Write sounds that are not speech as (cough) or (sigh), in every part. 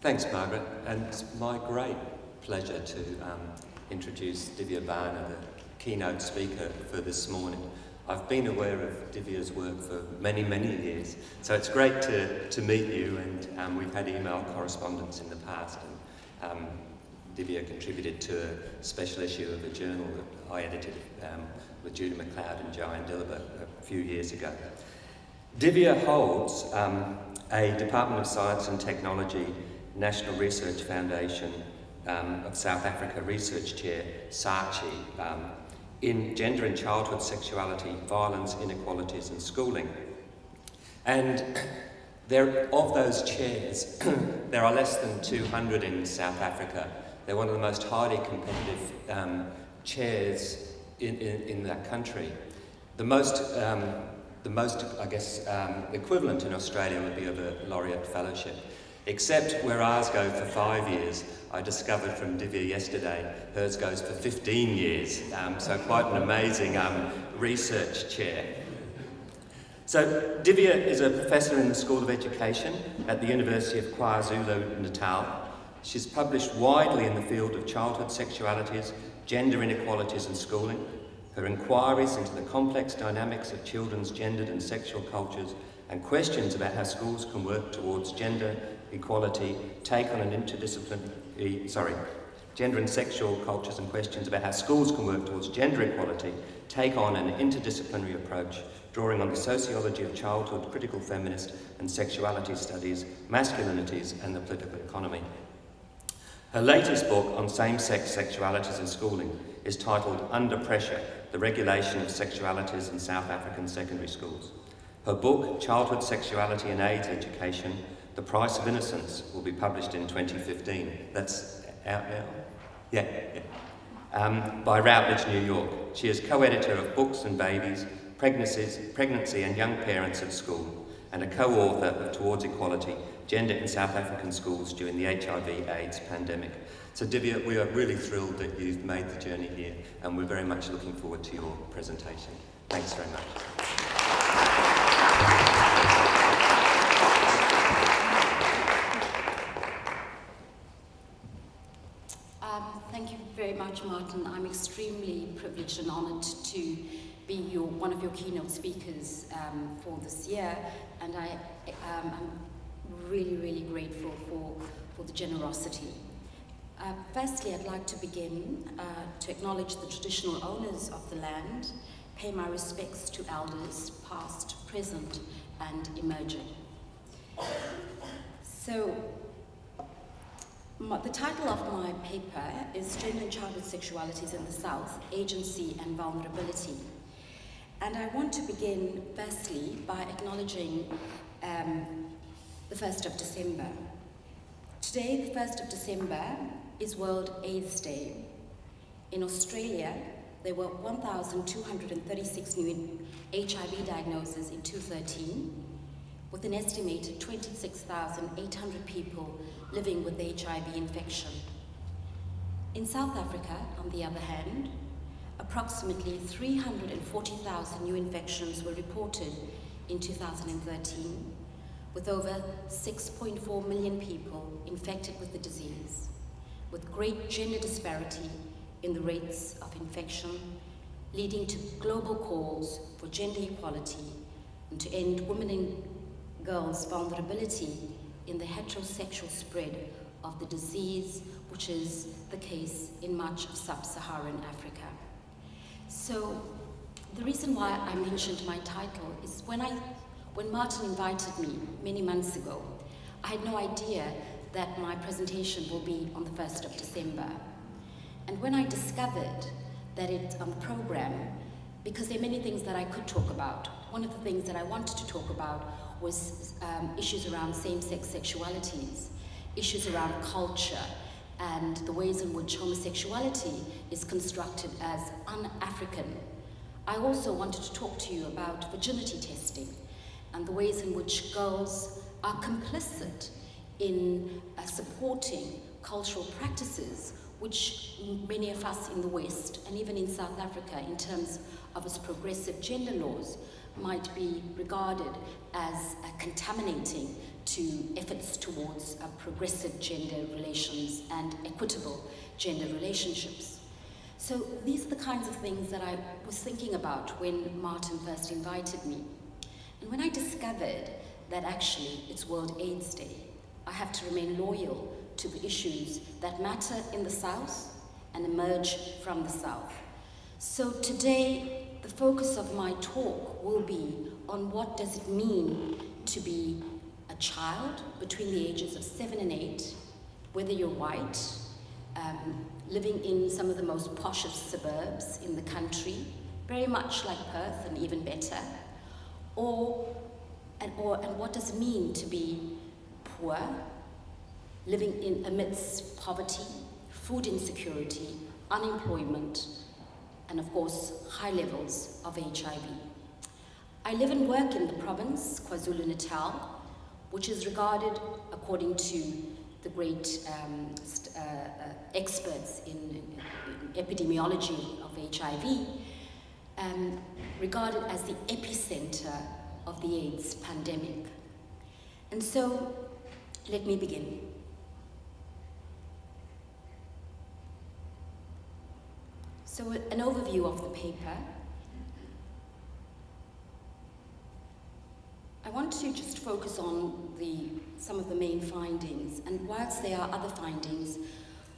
Thanks, Margaret. And it's my great pleasure to um, introduce Deevia Bhana, the keynote speaker for this morning. I've been aware of Deevia's work for many, many years, so it's great to, to meet you, and um, we've had email correspondence in the past. And, um, Deevia contributed to a special issue of a journal that I edited um, with Judah McLeod and Joanne Dillabough a few years ago. Deevia holds um, a Department of Science and Technology National Research Foundation um, of South Africa Research Chair, SARChI, um, in gender and childhood sexuality, violence, inequalities and schooling. And there, of those chairs, (clears throat) there are less than 200 in South Africa. They're one of the most highly competitive um, chairs in, in, in, that country. The most, um, the most I guess, um, equivalent in Australia would be of a laureate fellowship. Except where ours go for five years, I discovered from Deevia yesterday, hers goes for 15 years. Um, so quite an amazing um, research chair. So Deevia is a professor in the School of Education at the University of KwaZulu-Natal. She's published widely in the field of childhood sexualities, gender inequalities and schooling. Her inquiries into the complex dynamics of children's gendered and sexual cultures and questions about how schools can work towards gender equality take on an interdisciplinary, eh, sorry, gender and sexual cultures and questions about how schools can work towards gender equality take on an interdisciplinary approach drawing on the sociology of childhood, critical feminist and sexuality studies, masculinities and the political economy. Her latest book on same-sex sexualities in schooling is titled Under Pressure, The Regulation of Sexualities in South African Secondary Schools. Her book, Childhood Sexuality and AIDS Education, The Price of Innocence, will be published in 2015. That's out now? Yeah, yeah. Um, by Routledge, New York. She is co-editor of Books and Babies, Pregnancies, Pregnancy and Young Parents at School, and a co-author of Towards Equality, Gender in South African Schools During the HIV AIDS Pandemic. So Deevia, we are really thrilled that you've made the journey here, and we're very much looking forward to your presentation. Thanks very much. Um, thank Martin. I'm extremely privileged and honoured to be your, one of your keynote speakers um, for this year, and I um, am really, really grateful for, for the generosity. Uh, firstly, I'd like to begin uh, to acknowledge the traditional owners of the land, pay my respects to elders, past, present, and emerging. So, my, the title of my paper is Gender and Childhood Sexualities in the South, Agency and Vulnerability. And I want to begin firstly by acknowledging um, the 1st of December. Today, the 1st of December, is World AIDS Day. In Australia, there were 1,236 new HIV diagnoses in 2013, with an estimated 26,800 people living with HIV infection. In South Africa, on the other hand, approximately 340,000 new infections were reported in 2013, with over 6.4 million people infected with the disease, with great gender disparity in the rates of infection, leading to global calls for gender equality and to end women and girls' vulnerability in the heterosexual spread of the disease, which is the case in much of sub-Saharan Africa. So the reason why I mentioned my title is when, I, when Martin invited me many months ago, I had no idea that my presentation will be on the 1st of December. And when I discovered that it's on the program, because there are many things that I could talk about, one of the things that I wanted to talk about was um, issues around same-sex sexualities, issues around culture, and the ways in which homosexuality is constructed as un-African. I also wanted to talk to you about virginity testing and the ways in which girls are complicit in uh, supporting cultural practices which many of us in the West and even in South Africa in terms of its progressive gender laws might be regarded as uh, contaminating to efforts towards uh, progressive gender relations and equitable gender relationships. So these are the kinds of things that I was thinking about when Martin first invited me. And when I discovered that actually it's World AIDS Day, I have to remain loyal to the issues that matter in the South and emerge from the South. So today, the focus of my talk will be on what does it mean to be a child between the ages of seven and eight, whether you're white, um, living in some of the most poshest suburbs in the country, very much like Perth and even better, or and, or, and what does it mean to be poor, living in amidst poverty, food insecurity, unemployment, and of course, high levels of HIV. I live and work in the province, KwaZulu-Natal, which is regarded, according to the great um, uh, uh, experts in, in, epidemiology of HIV, um, regarded as the epicenter of the AIDS pandemic. And so, let me begin. So, an overview of the paper. I want to just focus on the, some of the main findings, and whilst there are other findings,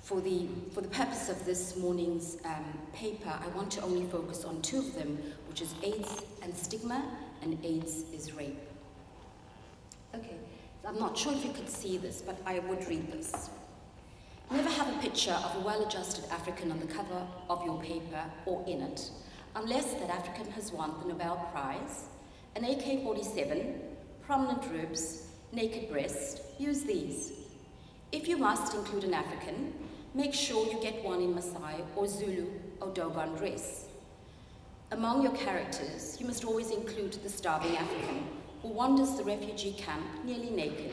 for the, for the purpose of this morning's um, paper, I want to only focus on two of them, which is AIDS and stigma and AIDS is rape. Okay, I'm not sure if you could see this, but I would read this. Never have a picture of a well-adjusted African on the cover of your paper or in it, unless that African has won the Nobel Prize, an AK-47, prominent ribs, naked breast, use these. If you must include an African, make sure you get one in Maasai or Zulu or Dogon dress. Among your characters, you must always include the starving African who wanders the refugee camp nearly naked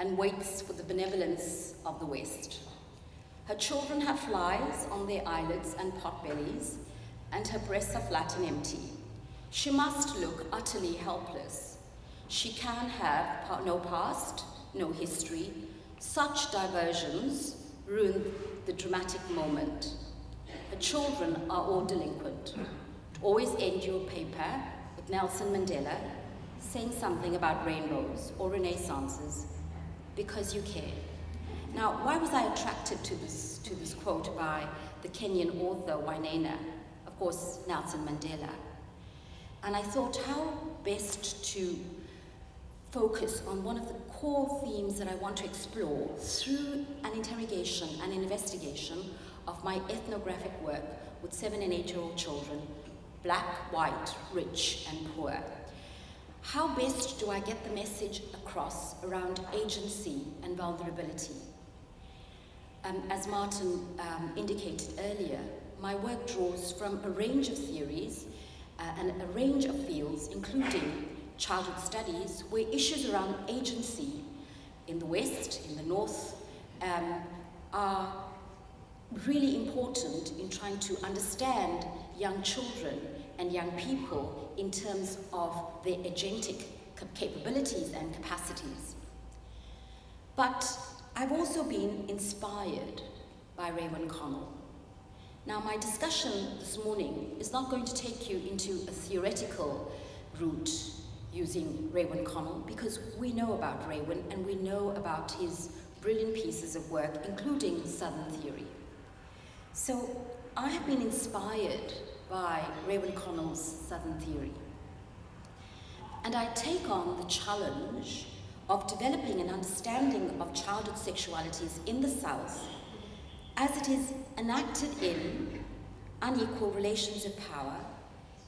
and waits for the benevolence of the West. Her children have flies on their eyelids and potbellies, and her breasts are flat and empty. She must look utterly helpless. She can have no past, no history. Such diversions ruin the dramatic moment. Her children are all delinquent. Always end your paper with Nelson Mandela saying something about rainbows or renaissances because you care. Now, why was I attracted to this, to this quote by the Kenyan author Wainaina? Of course, Nelson Mandela. And I thought how best to focus on one of the core themes that I want to explore through an interrogation and investigation of my ethnographic work with seven and eight year old children black, white, rich, and poor. How best do I get the message across around agency and vulnerability? Um, as Martin um, indicated earlier, my work draws from a range of theories uh, and a range of fields, including childhood studies, where issues around agency in the West, in the North, um, are really important in trying to understand young children and young people in terms of their agentic capabilities and capacities. But I've also been inspired by Raewyn Connell. Now, my discussion this morning is not going to take you into a theoretical route using Raewyn Connell because we know about Raewyn and we know about his brilliant pieces of work, including Southern Theory. So I have been inspired by Raewyn Connell's Southern Theory. And I take on the challenge of developing an understanding of childhood sexualities in the South as it is enacted in unequal relations of power,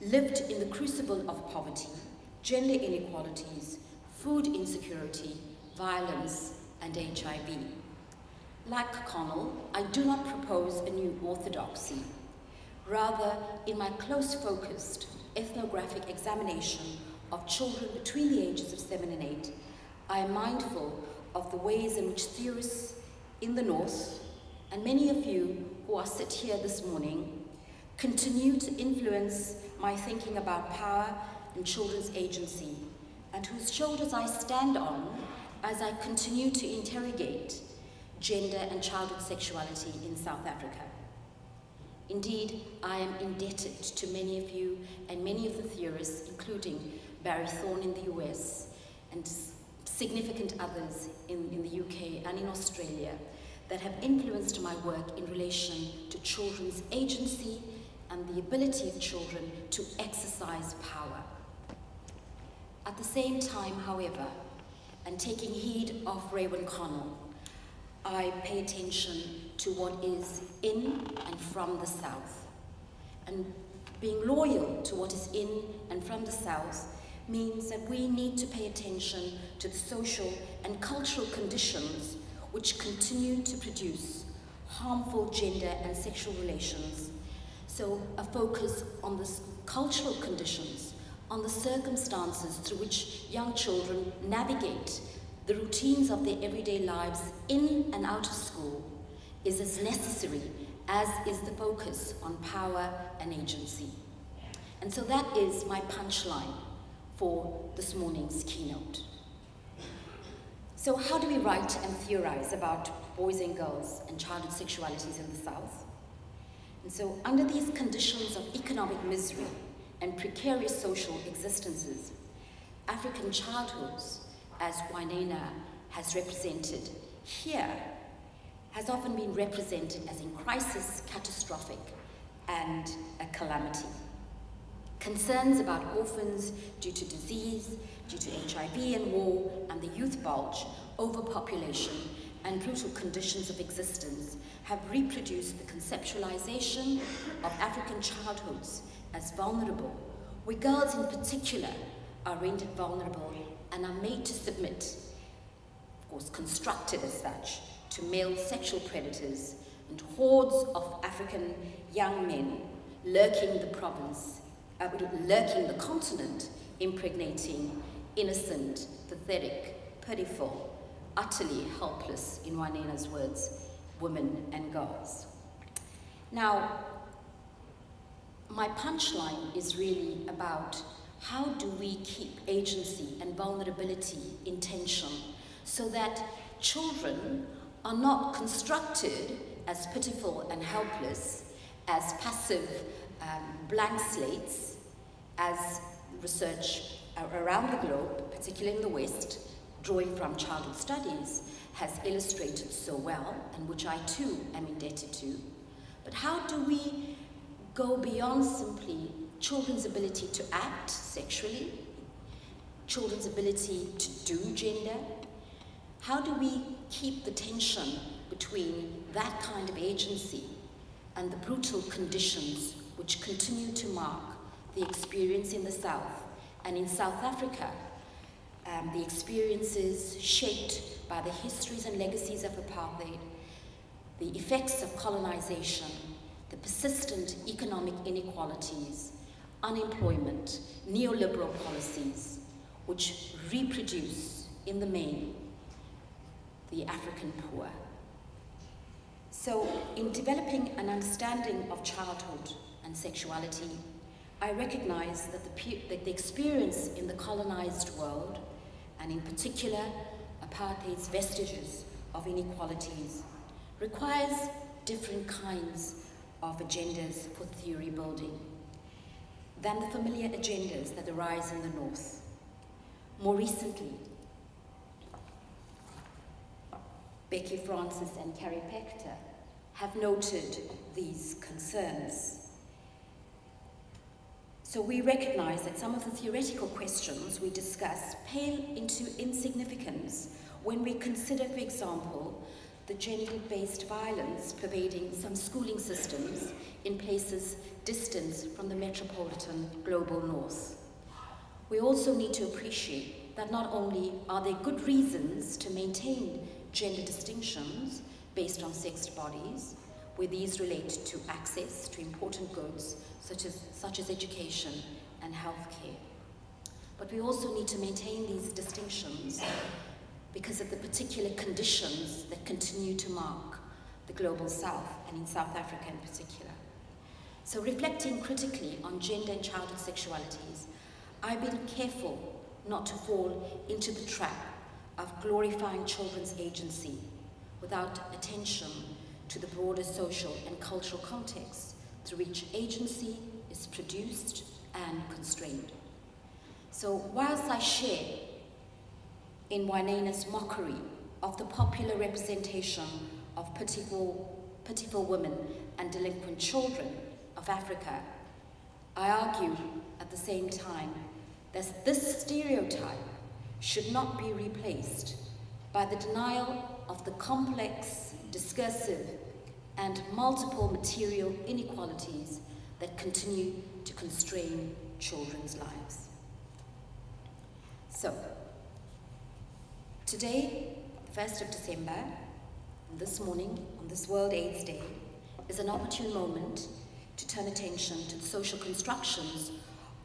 lived in the crucible of poverty, gender inequalities, food insecurity, violence, and HIV. Like Connell, I do not propose a new orthodoxy. Rather, in my close focused ethnographic examination of children between the ages of seven and eight, I am mindful of the ways in which theorists in the North, and many of you who are sit here this morning, continue to influence my thinking about power and children's agency, and whose shoulders I stand on as I continue to interrogate gender and childhood sexuality in South Africa. Indeed, I am indebted to many of you and many of the theorists, including Barrie Thorne in the US and significant others in, in the UK and in Australia, that have influenced my work in relation to children's agency and the ability of children to exercise power. At the same time, however, and taking heed of Raewyn Connell, I pay attention to what is in and from the South. And being loyal to what is in and from the South means that we need to pay attention to the social and cultural conditions which continue to produce harmful gender and sexual relations. So a focus on the cultural conditions, on the circumstances through which young children navigate the routines of their everyday lives in and out of school is as necessary as is the focus on power and agency. And so that is my punchline for this morning's keynote. So how do we write and theorize about boys and girls and childhood sexualities in the South? And so under these conditions of economic misery and precarious social existences, African childhoods, as Wainaina has represented here, has often been represented as in crisis, catastrophic, and a calamity. Concerns about orphans due to disease, due to HIV and war, and the youth bulge, overpopulation, and brutal conditions of existence have reproduced the conceptualization of African childhoods as vulnerable, where girls in particular are rendered vulnerable and are made to submit, of course constructed as such, to male sexual predators and hordes of African young men lurking the province, uh, lurking the continent, impregnating innocent, pathetic, pitiful, utterly helpless, in Wainaina's words, women and girls. Now, my punchline is really about how do we keep agency and vulnerability in tension so that children are not constructed as pitiful and helpless, as passive um, blank slates, as research around the globe, particularly in the West, drawing from childhood studies, has illustrated so well, and which I too am indebted to. But how do we go beyond simply children's ability to act sexually, children's ability to do gender? How do we keep the tension between that kind of agency and the brutal conditions which continue to mark the experience in the South and in South Africa um, the experiences shaped by the histories and legacies of apartheid, the effects of colonization, the persistent economic inequalities, unemployment, neoliberal policies, which reproduce, in the main, the African poor. So, in developing an understanding of childhood and sexuality, I recognize that the, that the experience in the colonized world and in particular apartheid's vestiges of inequalities, requires different kinds of agendas for theory building than the familiar agendas that arise in the North. More recently, Becky Francis and Carrie Paechter have noted these concerns. So we recognize that some of the theoretical questions we discuss pale into insignificance when we consider, for example, the gender-based violence pervading some schooling systems in places distant from the metropolitan global north. We also need to appreciate that not only are there good reasons to maintain gender distinctions based on sexed bodies, where these relate to access to important goods such as, such as education and healthcare. But we also need to maintain these distinctions because of the particular conditions that continue to mark the global south and in South Africa in particular. So reflecting critically on gender and childhood sexualities, I've been careful not to fall into the trap of glorifying children's agency without attention to the broader social and cultural context through which agency is produced and constrained. So whilst I share in Wainaina's mockery of the popular representation of pitiful, pitiful women and delinquent children of Africa, I argue at the same time that this stereotype should not be replaced by the denial of the complex, discursive, and multiple material inequalities that continue to constrain children's lives. So, today, 1st of December, this morning, on this World AIDS Day, is an opportune moment to turn attention to the social constructions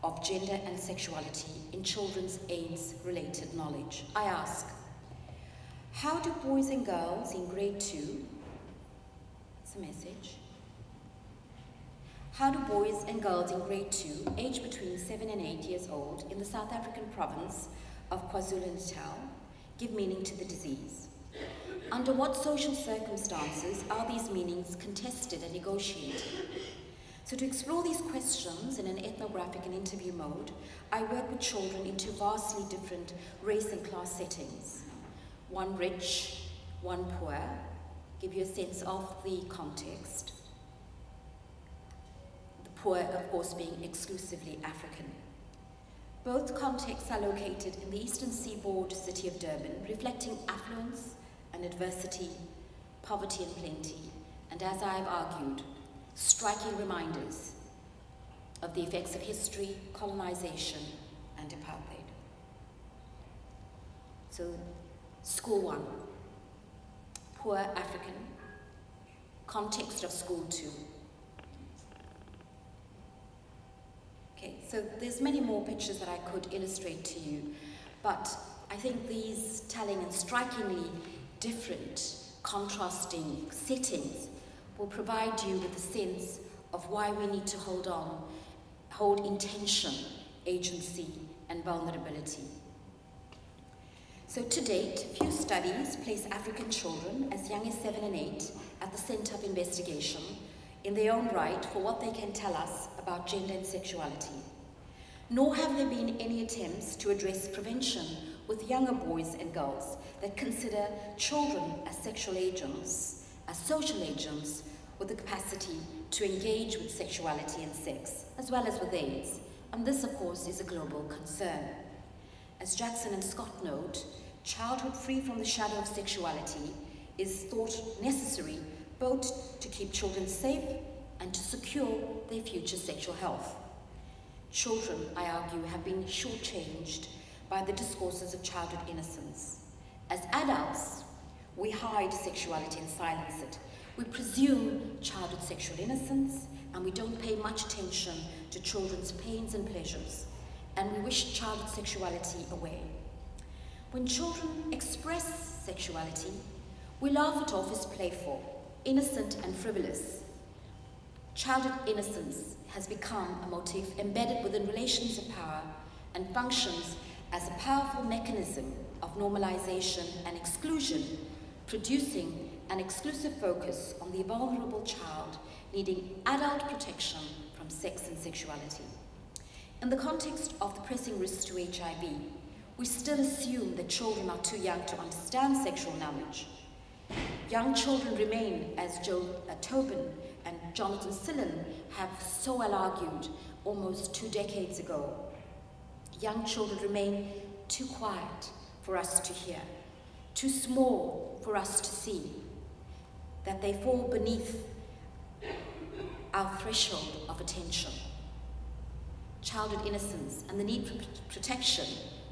of gender and sexuality in children's AIDS-related knowledge. I ask, how do boys and girls in grade two, it's a message, how do boys and girls in grade two, aged between seven and eight years old, in the South African province of KwaZulu-Natal, give meaning to the disease? Under what social circumstances are these meanings contested and negotiated? So to explore these questions in an ethnographic and interview mode, I work with children in two vastly different race and class settings. One rich, one poor, give you a sense of the context. The poor, of course, being exclusively African. Both contexts are located in the eastern seaboard city of Durban, reflecting affluence and adversity, poverty and plenty, and as I've argued, striking reminders of the effects of history, colonization, and apartheid. So, school one, poor African, context of school too. Okay, so there's many more pictures that I could illustrate to you, but I think these telling and strikingly different, contrasting settings will provide you with a sense of why we need to hold on, hold intention, agency, and vulnerability. So to date, few studies place African children as young as seven and eight at the center of investigation in their own right for what they can tell us about gender and sexuality. Nor have there been any attempts to address prevention with younger boys and girls that consider children as sexual agents, as social agents with the capacity to engage with sexuality and sex, as well as with AIDS. And this, of course, is a global concern. As Jackson and Scott note, childhood free from the shadow of sexuality is thought necessary both to keep children safe and to secure their future sexual health. Children, I argue, have been shortchanged by the discourses of childhood innocence. As adults, we hide sexuality and silence it. We presume childhood sexual innocence and we don't pay much attention to children's pains and pleasures and we wish childhood sexuality away. When children express sexuality, we laugh it off as playful, innocent and frivolous. Childhood innocence has become a motif embedded within relations of power and functions as a powerful mechanism of normalization and exclusion, producing an exclusive focus on the vulnerable child needing adult protection from sex and sexuality. In the context of the pressing risks to HIV, we still assume that children are too young to understand sexual knowledge. Young children remain, as Joe uh, Tobin and Jonathan Silin have so well argued almost two decades ago, young children remain too quiet for us to hear, too small for us to see, that they fall beneath our threshold of attention. Childhood innocence and the need for protection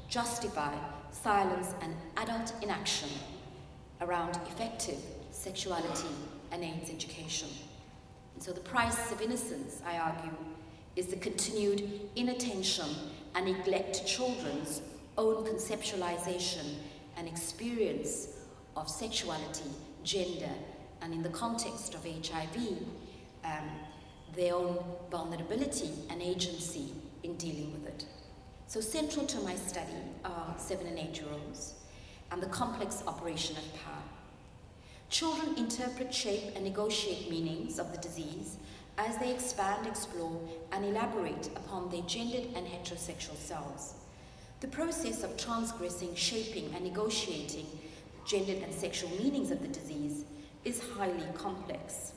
justify silence and adult inaction around effective sexuality and AIDS education. And so the price of innocence, I argue, is the continued inattention and neglect to children's own conceptualization and experience of sexuality, gender, and in the context of HIV, um, their own vulnerability and agency in dealing with it. So central to my study are seven and eight year olds. and the complex operation of power. Children interpret, shape, and negotiate meanings of the disease as they expand, explore, and elaborate upon their gendered and heterosexual selves. The process of transgressing, shaping, and negotiating gendered and sexual meanings of the disease is highly complex.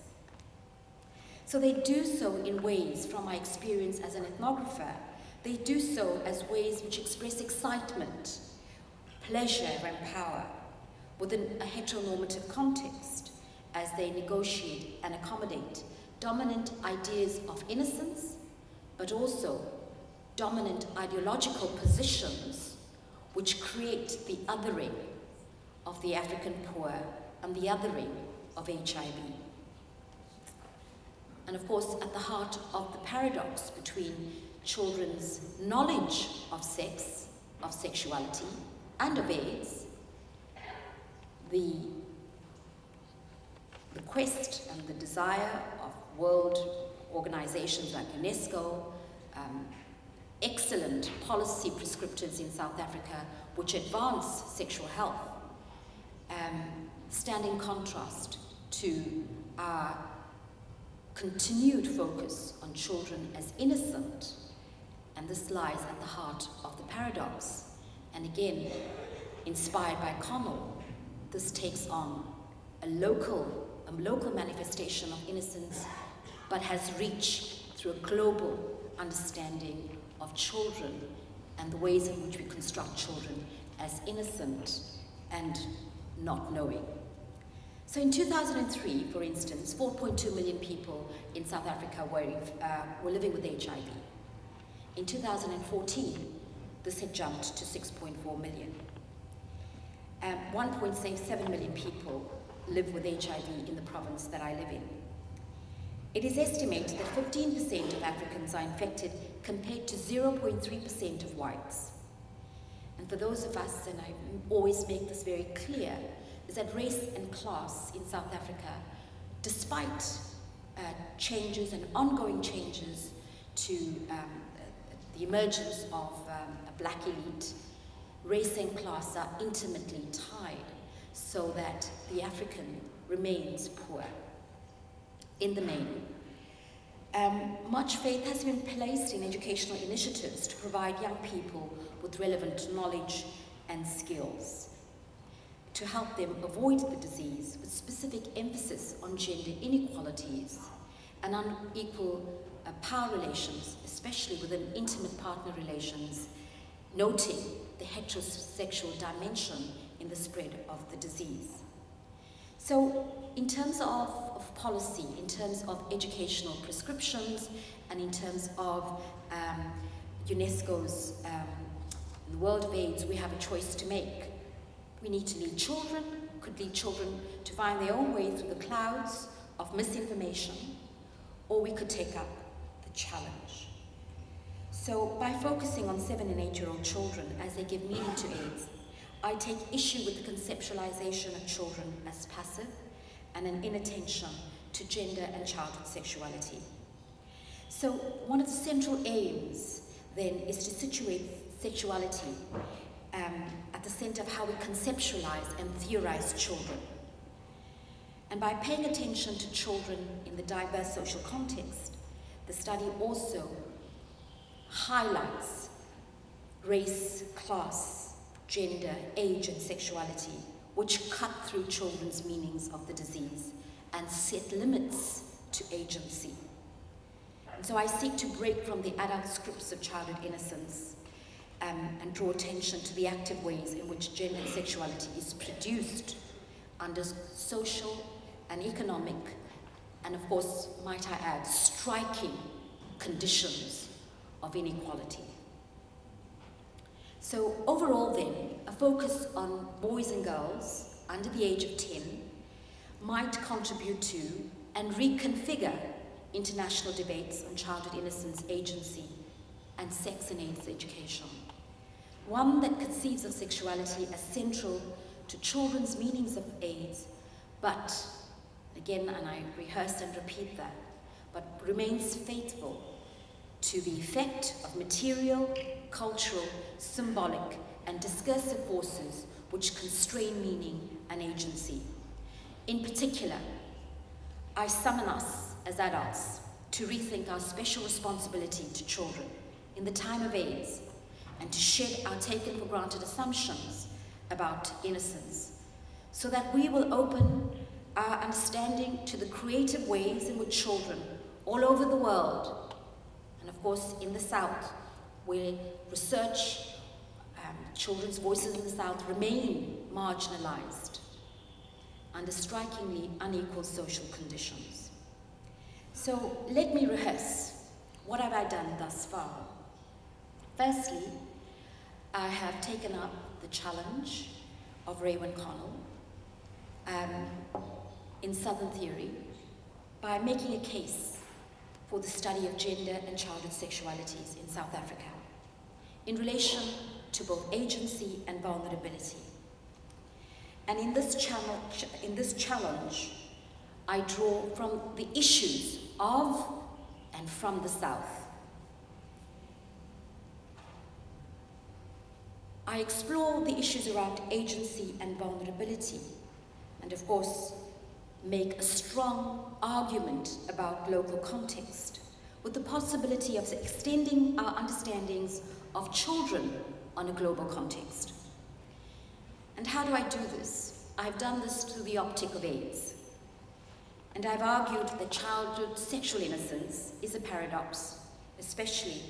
So they do so in ways, from my experience as an ethnographer, they do so as ways which express excitement, pleasure, and power within a heteronormative context as they negotiate and accommodate dominant ideas of innocence, but also dominant ideological positions which create the othering of the African poor and the othering of HIV. And of course, at the heart of the paradox between children's knowledge of sex, of sexuality, and of AIDS, the, the quest and the desire of world organizations like UNESCO, um, excellent policy prescriptors in South Africa which advance sexual health, um, stand in contrast to our continued focus on children as innocent, and this lies at the heart of the paradox. And again, inspired by Connell, this takes on a local, a local manifestation of innocence, but has reach through a global understanding of children and the ways in which we construct children as innocent and not knowing. So in 2003, for instance, 4.2 million people in South Africa were, uh, were living with HIV. In 2014, this had jumped to 6.4 million. Um, 1.7 million people live with HIV in the province that I live in. It is estimated that 15% of Africans are infected compared to 0.3% of whites. And for those of us, and I always make this very clear, is that race and class in South Africa, despite uh, changes and ongoing changes to um, the emergence of um, a black elite, race and class are intimately tied so that the African remains poor in the main. Um, much faith has been placed in educational initiatives to provide young people with relevant knowledge and skills to help them avoid the disease with specific emphasis on gender inequalities and unequal uh, power relations, especially within intimate partner relations, noting the heterosexual dimension in the spread of the disease. So in terms of, of policy, in terms of educational prescriptions, and in terms of um, UNESCO's um, the world of AIDS, we have a choice to make. We need to lead children, could lead children to find their own way through the clouds of misinformation, or we could take up challenge. So by focusing on seven and eight-year-old children as they give meaning to AIDS, I take issue with the conceptualization of children as passive and an inattention to gender and childhood sexuality. So one of the central aims then is to situate sexuality um, at the center of how we conceptualize and theorize children. And by paying attention to children in the diverse social context, the study also highlights race, class, gender, age, and sexuality, which cut through children's meanings of the disease and set limits to agency. And so I seek to break from the adult scripts of childhood innocence um, and draw attention to the active ways in which gender and sexuality is produced under social and economic, and of course, might I add, striking conditions of inequality. So overall then, a focus on boys and girls under the age of 10 might contribute to and reconfigure international debates on childhood innocence agency and sex and AIDS education. One that conceives of sexuality as central to children's meanings of AIDS, but, again, and I rehearse and repeat that, but remains faithful to the effect of material, cultural, symbolic, and discursive forces which constrain meaning and agency. In particular, I summon us as adults to rethink our special responsibility to children in the time of AIDS and to shed our taken for granted assumptions about innocence so that we will open our understanding to the creative ways in which children all over the world, and of course in the South, where research, um, children's voices in the South remain marginalized under strikingly unequal social conditions. So let me rehearse. What have I done thus far? Firstly, I have taken up the challenge of Raewyn Connell um, in Southern theory by making a case for the study of gender and childhood sexualities in South Africa in relation to both agency and vulnerability. And in this, challenge, in this challenge, I draw from the issues of and from the South. I explore the issues around agency and vulnerability, and of course, make a strong argument about local context, with the possibility of extending our understandings of children on a global context. And how do I do this? I've done this through the optic of AIDS. And I've argued that childhood sexual innocence is a paradox, especially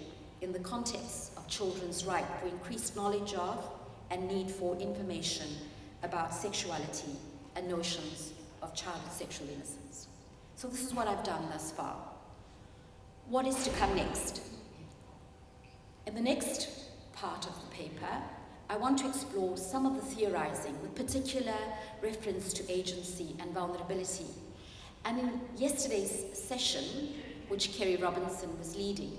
in the context of children's right for increased knowledge of and need for information about sexuality and notions of childhood sexual innocence. So this is what I've done thus far. What is to come next? In the next part of the paper, I want to explore some of the theorizing with particular reference to agency and vulnerability. And in yesterday's session, which Kerry Robinson was leading,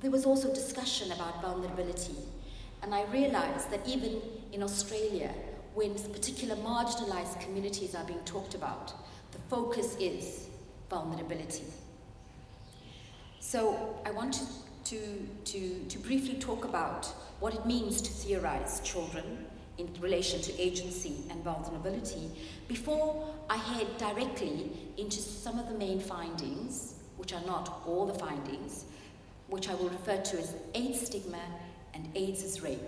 there was also discussion about vulnerability. And I realized that even in Australia, when particular marginalized communities are being talked about, the focus is vulnerability. So I want to, to, to, to briefly talk about what it means to theorize children in relation to agency and vulnerability before I head directly into some of the main findings, which are not all the findings, which I will refer to as AIDS stigma and AIDS as rape,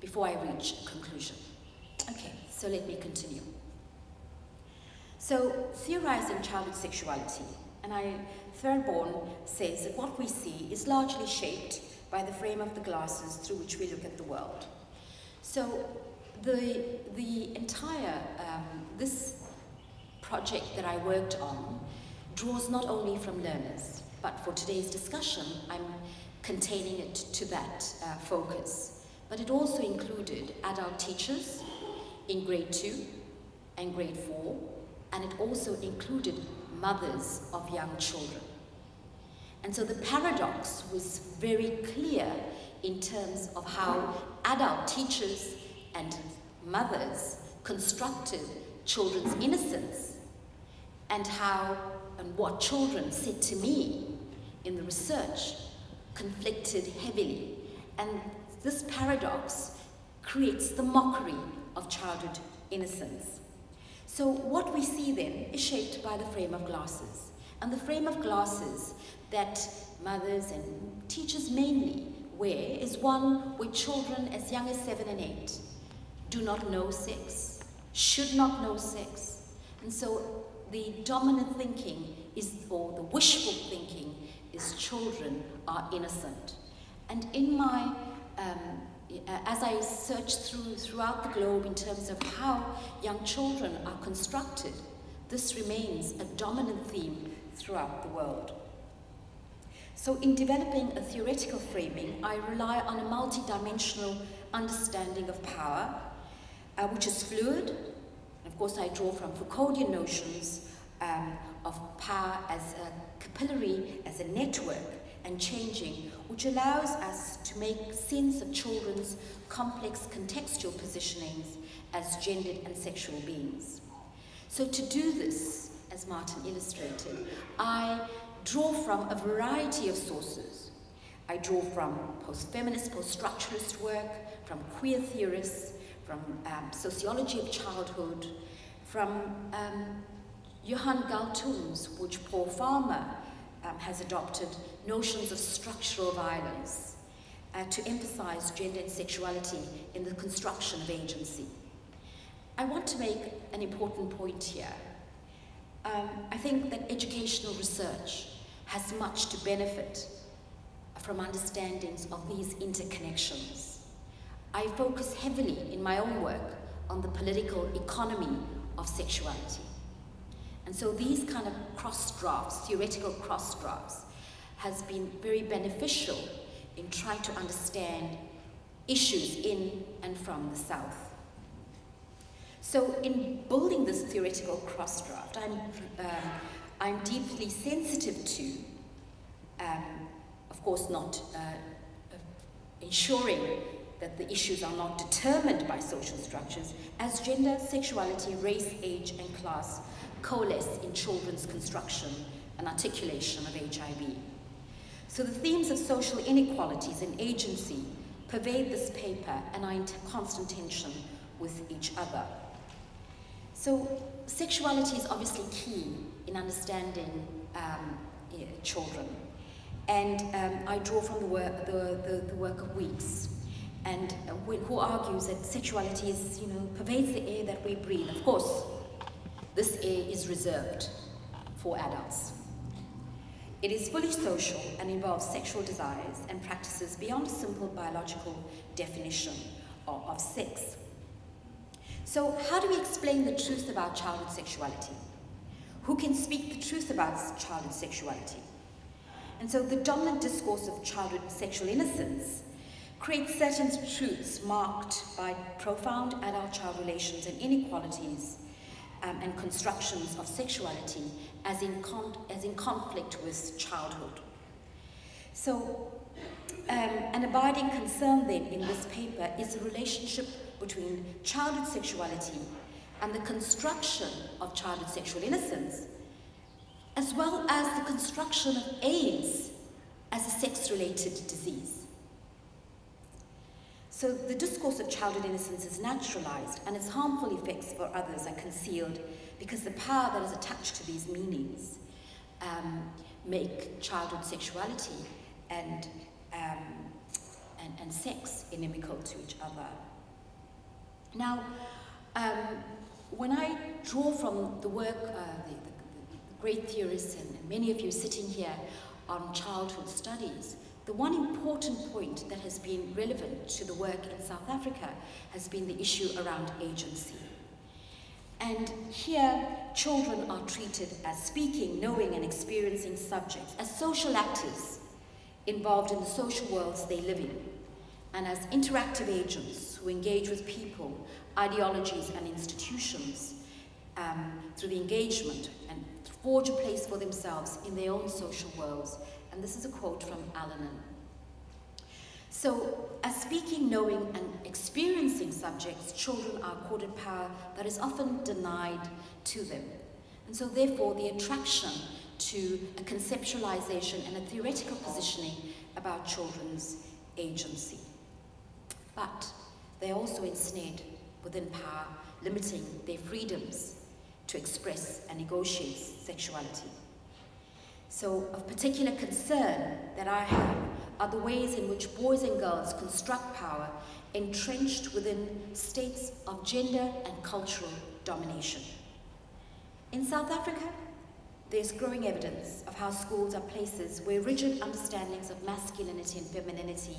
before I reach a conclusion. Okay, so let me continue. So, theorizing childhood sexuality, and I, Thorburn says that what we see is largely shaped by the frame of the glasses through which we look at the world. So the, the entire, um, this project that I worked on draws not only from learners, but for today's discussion, I'm containing it to that uh, focus. But it also included adult teachers in grade two and grade four, and it also included mothers of young children. And so the paradox was very clear in terms of how adult teachers and mothers constructed children's innocence and how and what children said to me in the research conflicted heavily. And this paradox creates the mockery of childhood innocence. So what we see then is shaped by the frame of glasses. And the frame of glasses that mothers and teachers mainly wear is one where children as young as seven and eight do not know sex, should not know sex. And so the dominant thinking is, or the wishful thinking is children are innocent. And in my, um, as I search through throughout the globe in terms of how young children are constructed, this remains a dominant theme throughout the world. So in developing a theoretical framing, I rely on a multidimensional understanding of power, uh, which is fluid. Of course, I draw from Foucauldian notions um, of power as a capillary, as a network, and changing, which allows us to make sense of children's complex contextual positionings as gendered and sexual beings. So to do this, as Martin illustrated, I draw from a variety of sources. I draw from post-feminist, post-structuralist work, from queer theorists, from um, sociology of childhood, from um, Johan Galtung's, which Paul Farmer um, has adopted, notions of structural violence uh, to emphasize gender and sexuality in the construction of agency. I want to make an important point here. Um, I think that educational research has much to benefit from understandings of these interconnections. I focus heavily in my own work on the political economy of sexuality. And so these kind of cross drafts, theoretical cross drafts, has been very beneficial in trying to understand issues in and from the South. So in building this theoretical cross draft, I'm, um, I'm deeply sensitive to, um, of course, not uh, ensuring that the issues are not determined by social structures, as gender, sexuality, race, age, and class coalesce in children's construction and articulation of HIV. So the themes of social inequalities and agency pervade this paper and are in constant tension with each other. So sexuality is obviously key in understanding um, yeah, children. And um, I draw from the work, the, the, the work of Weeks, and uh, who argues that sexuality is, you know, pervades the air that we breathe. Of course, this air is reserved for adults. It is fully social and involves sexual desires and practices beyond a simple biological definition of, of sex. So how do we explain the truth about childhood sexuality? Who can speak the truth about childhood sexuality? And so the dominant discourse of childhood sexual innocence creates certain truths marked by profound adult-child relations and inequalities um, and constructions of sexuality as in, as in conflict with childhood. So, um, an abiding concern then in this paper is the relationship between childhood sexuality and the construction of childhood sexual innocence, as well as the construction of AIDS as a sex-related disease. So the discourse of childhood innocence is naturalized and its harmful effects for others are concealed because the power that is attached to these meanings um, make childhood sexuality and, um, and, and, sex inimical to each other. Now, um, when I draw from the work, uh, the, the, great theorists and many of you sitting here on childhood studies, the one important point that has been relevant to the work in South Africa has been the issue around agency. And here, children are treated as speaking, knowing, and experiencing subjects, as social actors involved in the social worlds they live in, and as interactive agents who engage with people, ideologies, and institutions um, through the engagement and forge a place for themselves in their own social worlds and this is a quote from Alanen. So, as speaking, knowing, and experiencing subjects, children are accorded power that is often denied to them. And so, therefore, the attraction to a conceptualization and a theoretical positioning about children's agency. But they're also ensnared within power, limiting their freedoms to express and negotiate sexuality. So of particular concern that I have are the ways in which boys and girls construct power entrenched within states of gender and cultural domination. In South Africa, there's growing evidence of how schools are places where rigid understandings of masculinity and femininity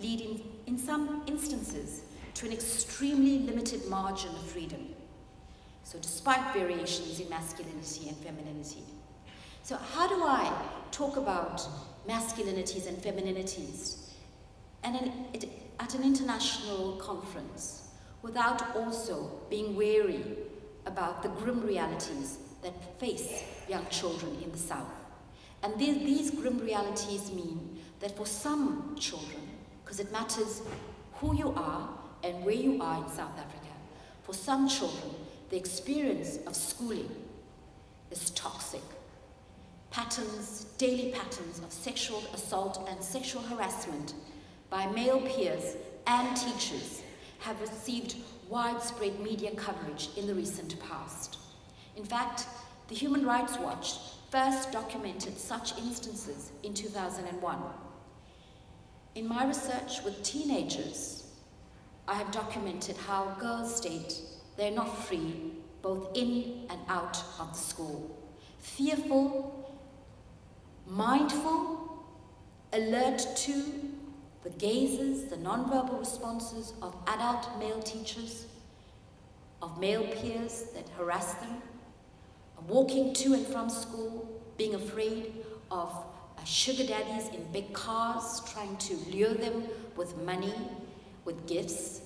lead in, in some instances to an extremely limited margin of freedom. So despite variations in masculinity and femininity, so how do I talk about masculinities and femininities and an, it, at an international conference without also being wary about the grim realities that face young children in the South? And these, these grim realities mean that for some children, because it matters who you are and where you are in South Africa, for some children, the experience of schooling is toxic patterns, daily patterns of sexual assault and sexual harassment by male peers and teachers have received widespread media coverage in the recent past. In fact, the Human Rights Watch first documented such instances in 2001. In my research with teenagers, I have documented how girls state they're not free both in and out of the school. Fearful, mindful, alert to the gazes, the nonverbal responses of adult male teachers, of male peers that harass them, walking to and from school, being afraid of uh, sugar daddies in big cars trying to lure them with money, with gifts,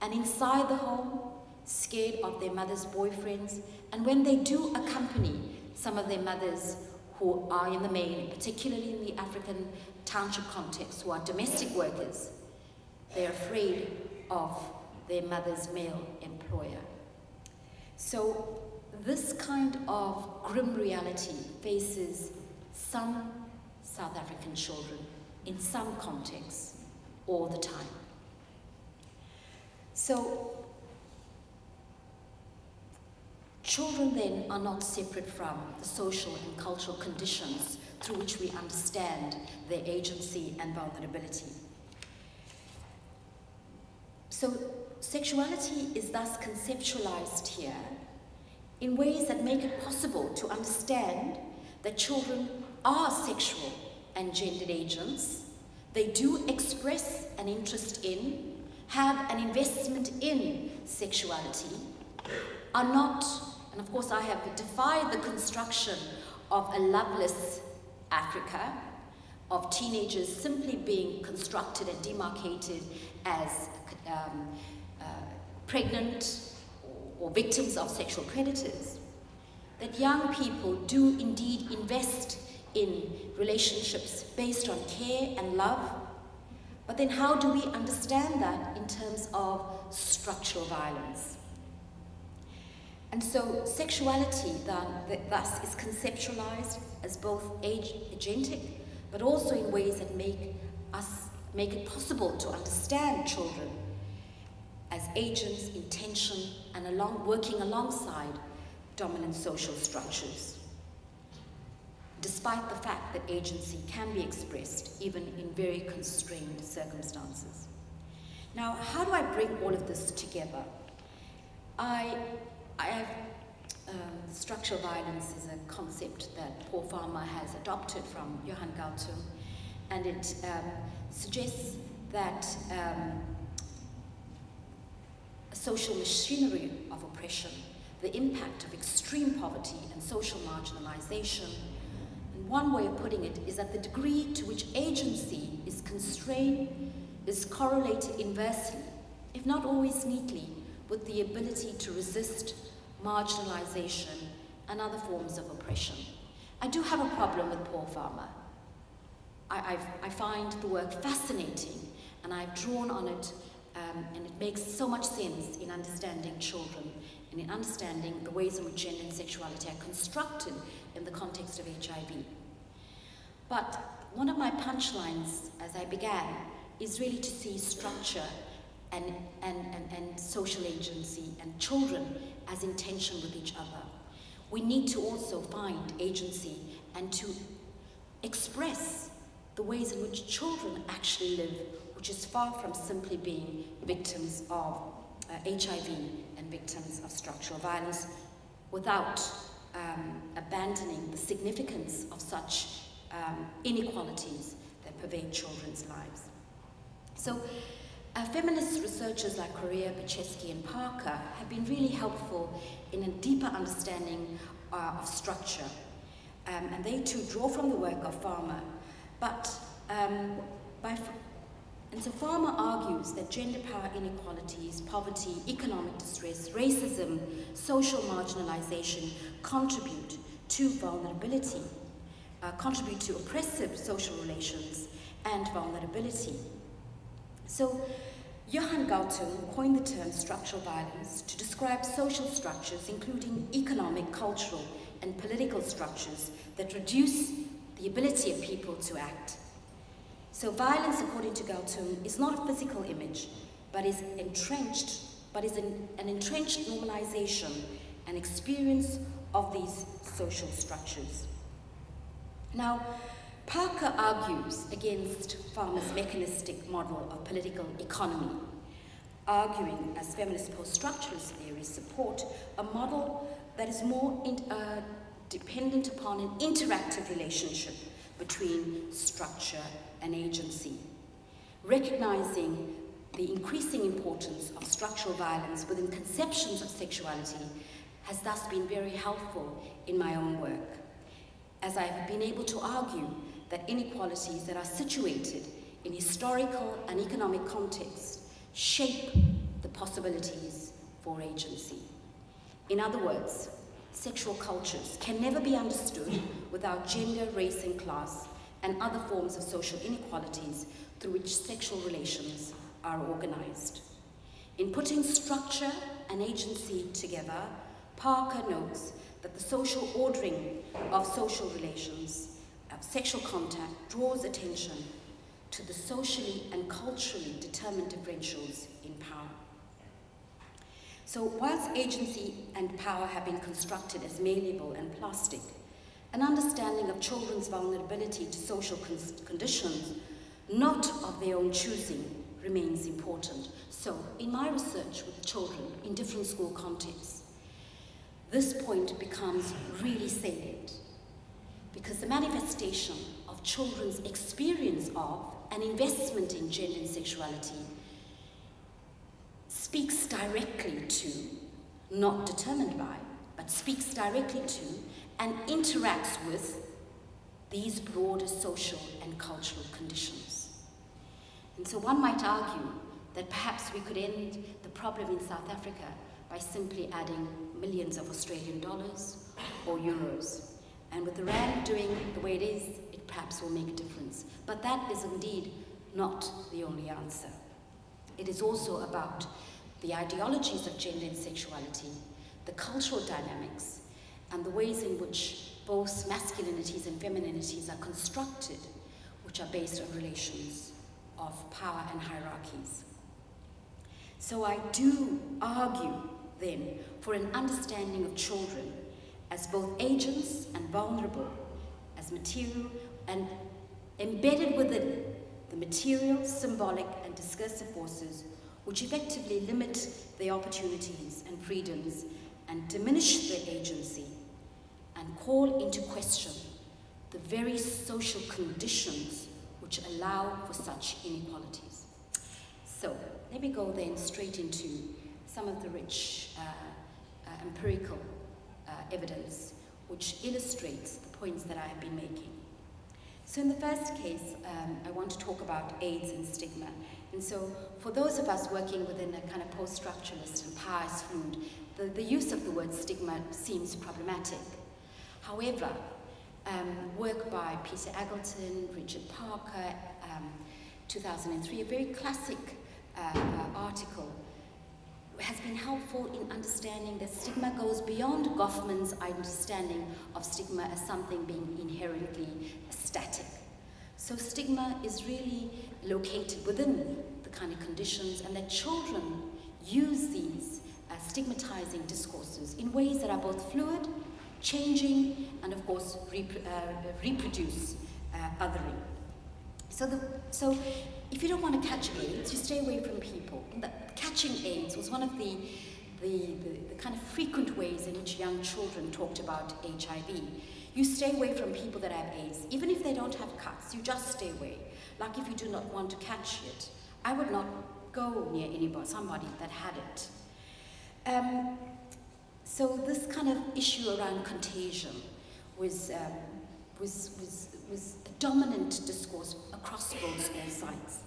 and inside the home, scared of their mother's boyfriends, and when they do accompany some of their mothers who are in the main, particularly in the African township context, who are domestic workers, they're afraid of their mother's male employer. So this kind of grim reality faces some South African children in some contexts all the time. So Children then are not separate from the social and cultural conditions through which we understand their agency and vulnerability. So, sexuality is thus conceptualized here in ways that make it possible to understand that children are sexual and gendered agents. They do express an interest in, have an investment in sexuality, are not and of course, I have defied the construction of a loveless Africa, of teenagers simply being constructed and demarcated as um, uh, pregnant or victims of sexual predators. That young people do indeed invest in relationships based on care and love. But then, how do we understand that in terms of structural violence? And so sexuality then, thus is conceptualized as both agentic, but also in ways that make us make it possible to understand children as agents in tension and along, working alongside dominant social structures. Despite the fact that agency can be expressed even in very constrained circumstances. Now, how do I bring all of this together? I I have, um, structural violence is a concept that Paul Farmer has adopted from Johan Galtung, and it um, suggests that um, a social machinery of oppression, the impact of extreme poverty and social marginalization, and one way of putting it is that the degree to which agency is constrained is correlated inversely, if not always neatly, with the ability to resist marginalization and other forms of oppression. I do have a problem with Paul Farmer. I, I find the work fascinating and I've drawn on it um, and it makes so much sense in understanding children and in understanding the ways in which gender and sexuality are constructed in the context of HIV. But one of my punchlines as I began is really to see structure and, and, and, and social agency and children as in tension with each other. We need to also find agency and to express the ways in which children actually live, which is far from simply being victims of uh, HIV and victims of structural violence without um, abandoning the significance of such um, inequalities that pervade children's lives. So uh, feminist researchers like Correa, Petchesky, and Parker have been really helpful in a deeper understanding uh, of structure. Um, and they too draw from the work of Farmer. But um, by, and so Farmer argues that gender power inequalities, poverty, economic distress, racism, social marginalization contribute to vulnerability, uh, contribute to oppressive social relations and vulnerability. So Johan Galtung coined the term structural violence to describe social structures, including economic, cultural, and political structures that reduce the ability of people to act. So violence, according to Galtung, is not a physical image, but is entrenched, but is an, an entrenched normalization and experience of these social structures. Now, Parker argues against Farmer's mechanistic model of political economy, arguing, as feminist post-structuralist theories support, a model that is more in, uh, dependent upon an interactive relationship between structure and agency, recognizing the increasing importance of structural violence within conceptions of sexuality has thus been very helpful in my own work, as I have been able to argue that inequalities that are situated in historical and economic contexts shape the possibilities for agency. In other words, sexual cultures can never be understood without gender, race, and class, and other forms of social inequalities through which sexual relations are organized. In putting structure and agency together, Parker notes that the social ordering of social relations, sexual contact, draws attention to the socially and culturally determined differentials in power. So whilst agency and power have been constructed as malleable and plastic, an understanding of children's vulnerability to social con conditions, not of their own choosing, remains important. So in my research with children in different school contexts, this point becomes really salient because the manifestation of children's experience of and investment in gender and sexuality speaks directly to, not determined by, but speaks directly to and interacts with these broader social and cultural conditions. And so one might argue that perhaps we could end the problem in South Africa by simply adding millions of Australian dollars or euros. And with the Rand doing the way it is, it perhaps will make a difference. But that is indeed not the only answer. It is also about the ideologies of gender and sexuality, the cultural dynamics, and the ways in which both masculinities and femininities are constructed, which are based on relations of power and hierarchies. So I do argue, then, for an understanding of children as both agents and vulnerable, as material and embedded within the material, symbolic, and discursive forces which effectively limit their opportunities and freedoms and diminish their agency and call into question the very social conditions which allow for such inequalities. So let me go then straight into some of the rich uh, uh, empirical evidence which illustrates the points that I have been making. So in the first case, um, I want to talk about AIDS and stigma. And so for those of us working within a kind of post-structuralist and is fluid, the, the use of the word stigma seems problematic. However, um, work by Peter Aggleton, Richard Parker, um, 2003, a very classic uh, uh, article has been helpful in understanding that stigma goes beyond Goffman's understanding of stigma as something being inherently static. So stigma is really located within the kind of conditions and that children use these uh, stigmatizing discourses in ways that are both fluid, changing, and of course rep uh, reproduce uh, othering. So, the, so if you don't want to catch AIDS, you stay away from people. Catching AIDS was one of the, the, the, the kind of frequent ways in which young children talked about HIV. You stay away from people that have AIDS. Even if they don't have cuts, you just stay away. Like if you do not want to catch it. I would not go near anybody, somebody that had it. Um, so this kind of issue around contagion was, um, was, was, was a dominant discourse across both sites.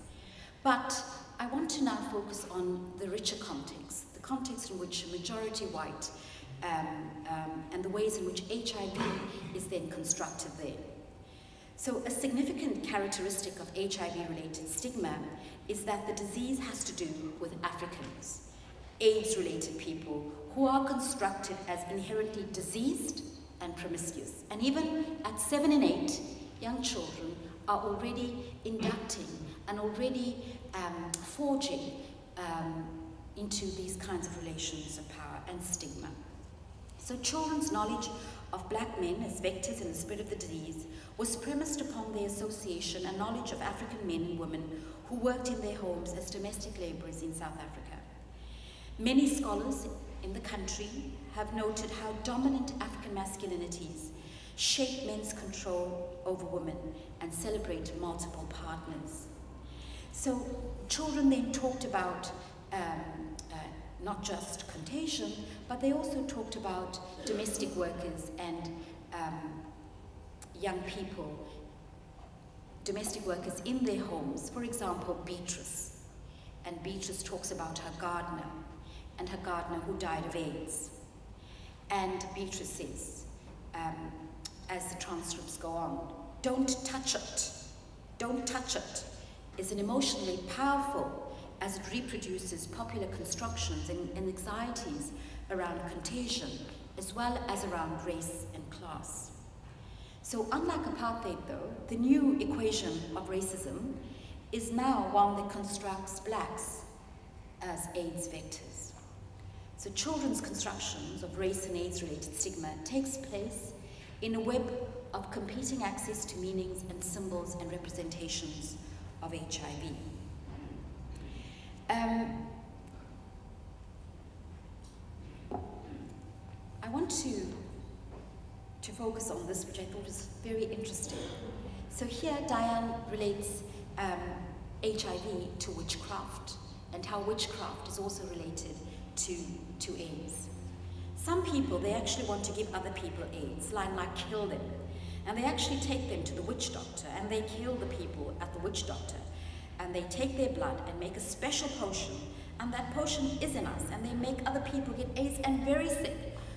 But I want to now focus on the richer context, the context in which majority white um, um, and the ways in which HIV is then constructed there. So a significant characteristic of HIV-related stigma is that the disease has to do with Africans, AIDS-related people who are constructed as inherently diseased and promiscuous. And even at seven and eight, young children are already inducting and already um, forging um, into these kinds of relations of power and stigma. So children's knowledge of black men as vectors in the spread of the disease was premised upon their association and knowledge of African men and women who worked in their homes as domestic laborers in South Africa. Many scholars in the country have noted how dominant African masculinities shape men's control over women and celebrate multiple partners. So children then talked about um, uh, not just contagion, but they also talked about domestic workers and um, young people, domestic workers in their homes. For example, Beatrice. And Beatrice talks about her gardener and her gardener who died of AIDS. And Beatrice says, um, as the transcripts go on, don't touch it. Don't touch it is an emotionally powerful as it reproduces popular constructions and, anxieties around contagion as well as around race and class. So unlike apartheid though, the new equation of racism is now one that constructs blacks as AIDS vectors. So children's constructions of race and AIDS related stigma takes place in a web of competing access to meanings and symbols and representations of HIV. Um, I want to, to focus on this, which I thought was very interesting. So here Diane relates um, HIV to witchcraft and how witchcraft is also related to, to AIDS. Some people, they actually want to give other people AIDS, like, like kill them. And they actually take them to the witch doctor and they kill the people at the witch doctor. And they take their blood and make a special potion. And that potion is in us. And they make other people get AIDS and very sick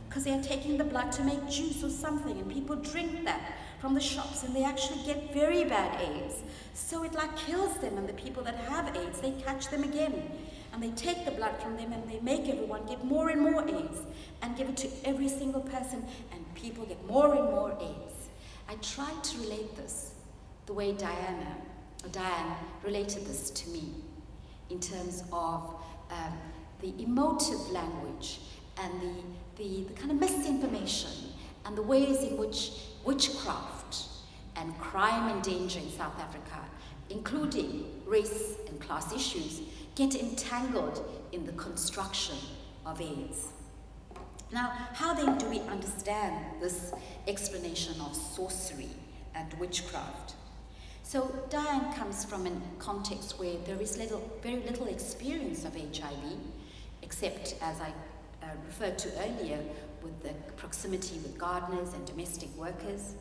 because they are taking the blood to make juice or something. And people drink that from the shops and they actually get very bad AIDS. So it like kills them. And the people that have AIDS, they catch them again. And they take the blood from them and they make everyone get more and more AIDS and give it to every single person. And people get more and more AIDS. I tried to relate this the way Diana, Diane related this to me in terms of um, the emotive language and the, the, the kind of misinformation and the ways in which witchcraft and crime and danger in South Africa, including race and class issues, get entangled in the construction of AIDS. Now, how then do we understand this explanation of sorcery and witchcraft? So Diane comes from a context where there is little, very little experience of HIV, except as I uh, referred to earlier, with the proximity with gardeners and domestic workers.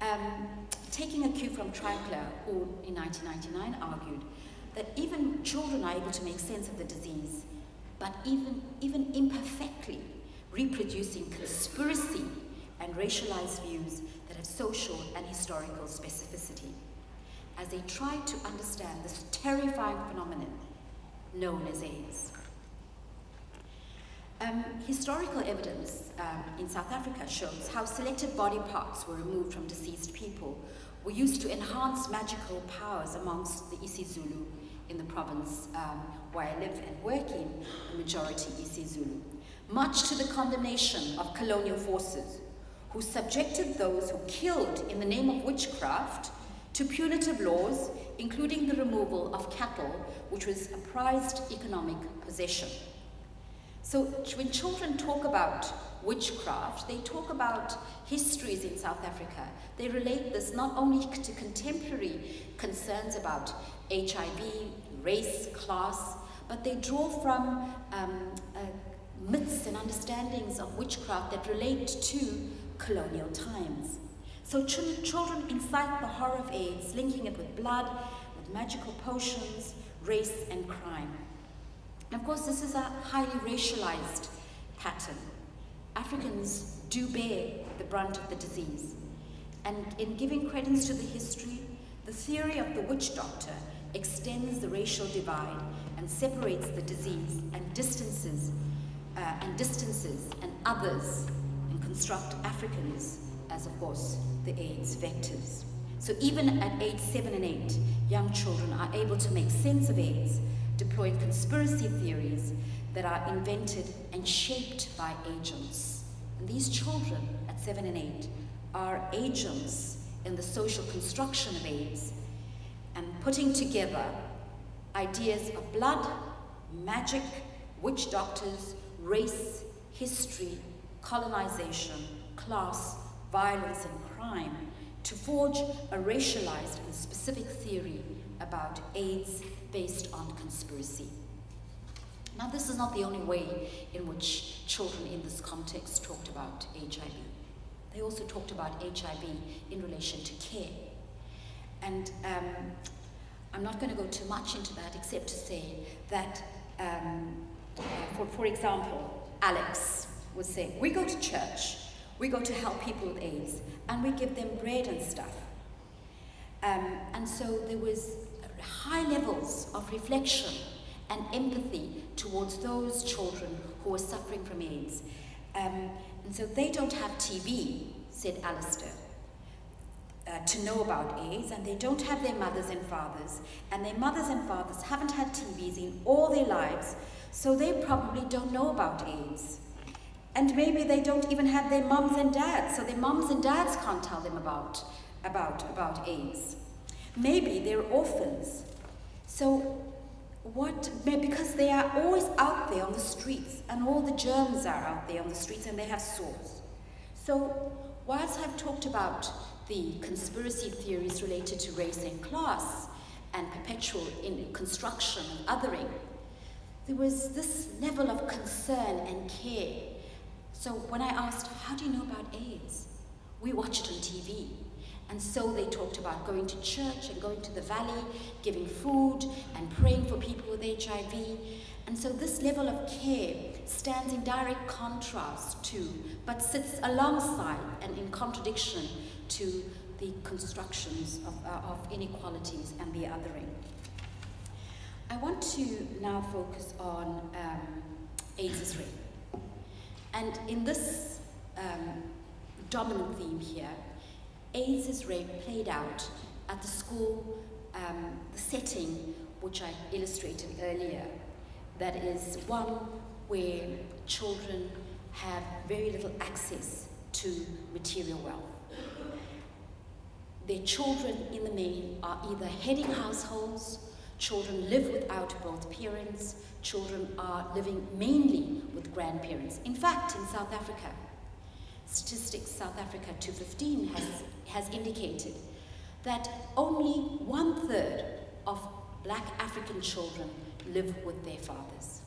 Um, taking a cue from Treichler, who in 1999 argued that even children are able to make sense of the disease, but even, even imperfectly reproducing conspiracy and racialized views that have social and historical specificity as they try to understand this terrifying phenomenon known as AIDS. Um, historical evidence um, in South Africa shows how selected body parts were removed from deceased people were used to enhance magical powers amongst the isiZulu in the province um, where I live and work in, the majority isiZulu much to the condemnation of colonial forces, who subjected those who killed in the name of witchcraft to punitive laws, including the removal of cattle, which was a prized economic possession. So when children talk about witchcraft, they talk about histories in South Africa. They relate this not only to contemporary concerns about HIV, race, class, but they draw from um, myths and understandings of witchcraft that relate to colonial times. So ch children incite the horror of AIDS, linking it with blood, with magical potions, race and crime. And of course, this is a highly racialized pattern. Africans do bear the brunt of the disease. And in giving credence to the history, the theory of the witch doctor extends the racial divide and separates the disease and distances uh, and distances and others and construct Africans as, of course, the AIDS vectors. So even at age seven and eight, young children are able to make sense of AIDS deploying conspiracy theories that are invented and shaped by agents. And these children at seven and eight are agents in the social construction of AIDS and putting together ideas of blood, magic, witch doctors, race, history, colonization, class, violence, and crime to forge a racialized and specific theory about AIDS based on conspiracy. Now, this is not the only way in which children in this context talked about HIV. They also talked about HIV in relation to care. And um, I'm not going to go too much into that except to say that, um, for, for example, Alex was saying, We go to church, we go to help people with AIDS, and we give them bread and stuff. Um, and so there was high levels of reflection and empathy towards those children who are suffering from AIDS. Um, and so they don't have TV, said Alistair, uh, to know about AIDS, and they don't have their mothers and fathers, and their mothers and fathers haven't had TVs in all their lives, so they probably don't know about AIDS. And maybe they don't even have their mums and dads, so their mums and dads can't tell them about, about, about AIDS. Maybe they're orphans. So what, because they are always out there on the streets and all the germs are out there on the streets and they have sores. So whilst I've talked about the conspiracy theories related to race and class and perpetual in construction and othering, there was this level of concern and care. So when I asked, how do you know about AIDS? We watched on TV. And so they talked about going to church and going to the valley, giving food and praying for people with HIV. And so this level of care stands in direct contrast to, but sits alongside and in contradiction to the constructions of, uh, of inequalities and the othering. I want to now focus on um, AIDS is rape. And in this um, dominant theme here, AIDS is rape played out at the school, um, the setting which I illustrated earlier, that is one where children have very little access to material wealth. Their children, in the main, are either heading households, children live without both parents, children are living mainly with grandparents. In fact, in South Africa, Statistics South Africa 215 has, has indicated that only one third of black African children live with their fathers.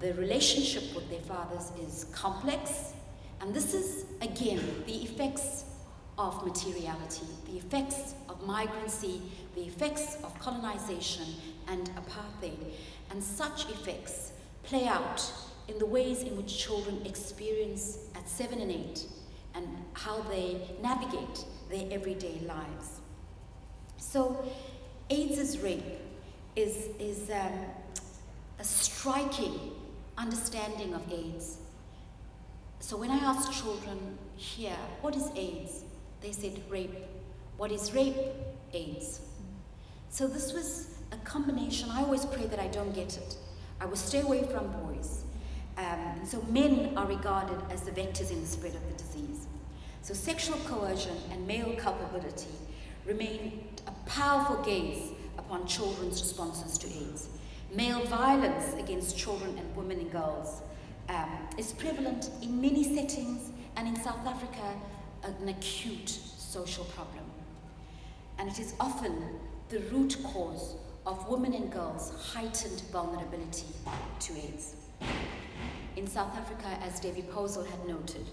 The relationship with their fathers is complex, and this is, again, the effects of materiality, the effects of migrancy, the effects of colonization and apartheid. And such effects play out in the ways in which children experience at seven and eight and how they navigate their everyday lives. So, AIDS' rape is, is um, a striking understanding of AIDS. So, when I ask children here, what is AIDS? They said rape. What is rape? AIDS. So, this was a combination. I always pray that I don't get it. I will stay away from boys. Um, so men are regarded as the vectors in the spread of the disease. So sexual coercion and male culpability remain a powerful gaze upon children's responses to AIDS. Male violence against children and women and girls um, is prevalent in many settings and in South Africa an acute social problem. And it is often the root cause of women and girls' heightened vulnerability to AIDS in South Africa, as Debbie Posel had noted,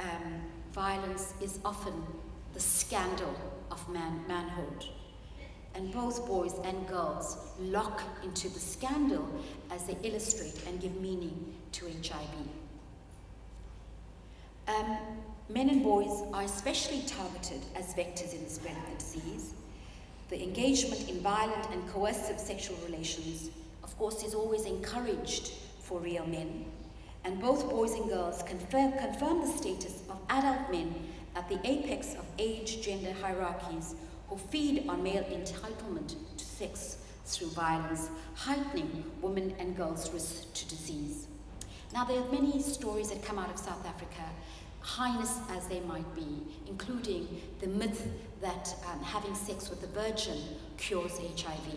um, violence is often the scandal of man manhood. And both boys and girls lock into the scandal as they illustrate and give meaning to HIV. Um, men and boys are especially targeted as vectors in the spread of the disease. The engagement in violent and coercive sexual relations, of course, is always encouraged for real men, and both boys and girls confirm, confirm the status of adult men at the apex of age gender hierarchies who feed on male entitlement to sex through violence, heightening women and girls' risk to disease. Now, there are many stories that come out of South Africa, heinous as they might be, including the myth that um, having sex with a virgin cures HIV.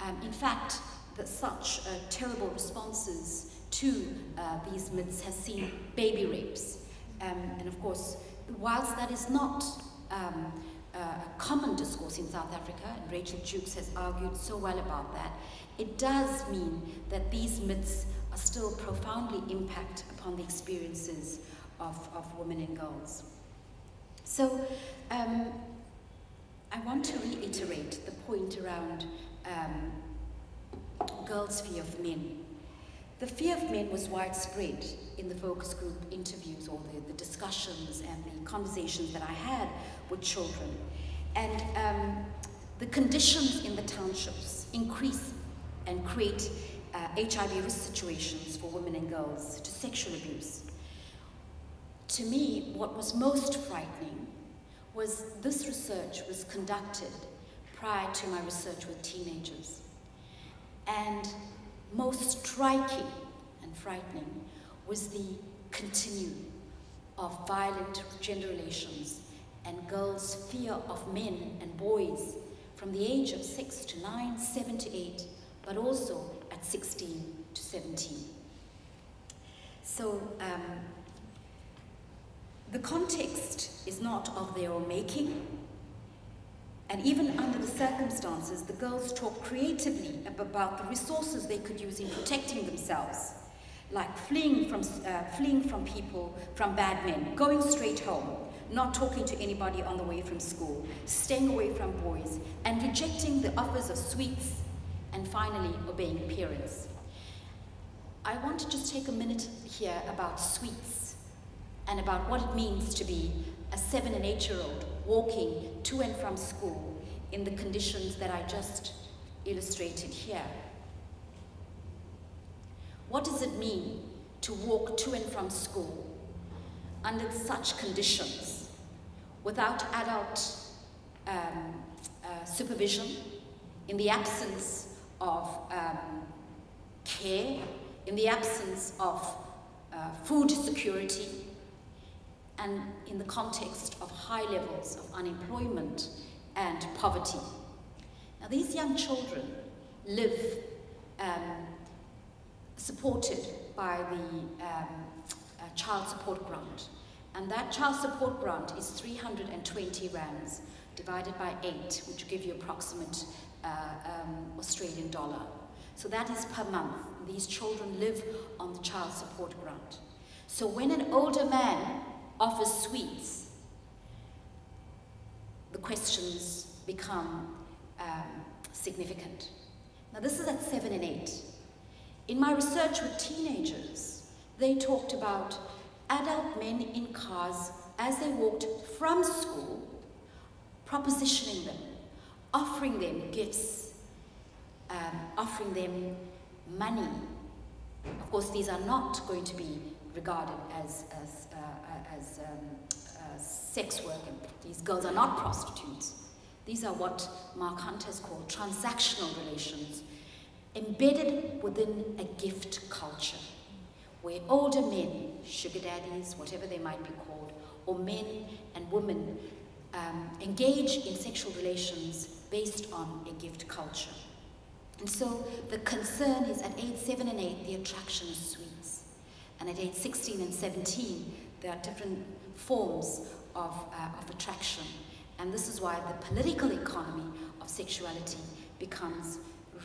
Um, in fact, that such uh, terrible responses to uh, these myths has seen baby rapes. Um, and of course, whilst that is not um, a common discourse in South Africa, and Rachel Jewkes has argued so well about that, it does mean that these myths are still profoundly impact upon the experiences of, of women and girls. So um, I want to reiterate the point around um, girls' fear of men. The fear of men was widespread in the focus group interviews or the, the discussions and the conversations that I had with children. And um, the conditions in the townships increase and create uh, HIV risk situations for women and girls to sexual abuse. To me, what was most frightening was this research was conducted prior to my research with teenagers. And most striking and frightening was the continuum of violent gender relations and girls' fear of men and boys from the age of 6 to 9, 7 to 8, but also at 16 to 17. So um, the context is not of their own making, and even under the circumstances, the girls talk creatively about the resources they could use in protecting themselves, like fleeing from, uh, fleeing from people, from bad men, going straight home, not talking to anybody on the way from school, staying away from boys, and rejecting the offers of sweets, and finally obeying parents. I want to just take a minute here about sweets and about what it means to be a seven and eight year old walking to and from school in the conditions that I just illustrated here. What does it mean to walk to and from school under such conditions without adult um, uh, supervision, in the absence of um, care, in the absence of uh, food security, and in the context of high levels of unemployment and poverty. Now, these young children live um, supported by the um, uh, child support grant, and that child support grant is 320 rands divided by 8, which give you approximate uh, um, Australian dollar. So that is per month. These children live on the child support grant. So when an older man offers sweets, the questions become um, significant. Now, this is at seven and eight. In my research with teenagers, they talked about adult men in cars as they walked from school, propositioning them, offering them gifts, um, offering them money. Of course, these are not going to be regarded as, as, as um, uh, sex work. These girls are not prostitutes. These are what Mark Hunt has called transactional relations, embedded within a gift culture, where older men, sugar daddies, whatever they might be called, or men and women um, engage in sexual relations based on a gift culture. And so the concern is at age 7 and 8, the attraction is sweets. And at age 16 and 17, there are different forms of, uh, of attraction. And this is why the political economy of sexuality becomes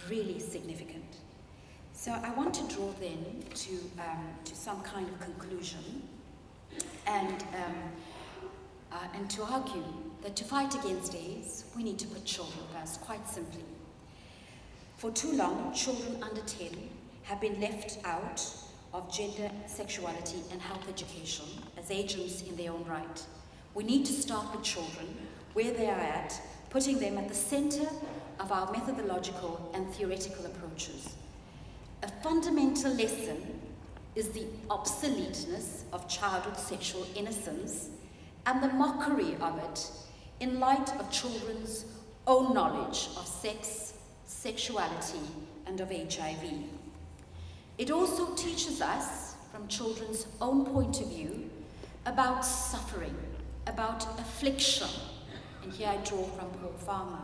really significant. So I want to draw then to, um, to some kind of conclusion and, um, uh, and to argue that to fight against AIDS, we need to put children first, quite simply. For too long, children under 10 have been left out of gender, sexuality, and health education as agents in their own right. We need to start with children where they are at, putting them at the center of our methodological and theoretical approaches. A fundamental lesson is the obsoleteness of childhood sexual innocence and the mockery of it in light of children's own knowledge of sex, sexuality, and of HIV. It also teaches us, from children's own point of view, about suffering, about affliction, and here I draw from Paul Farmer,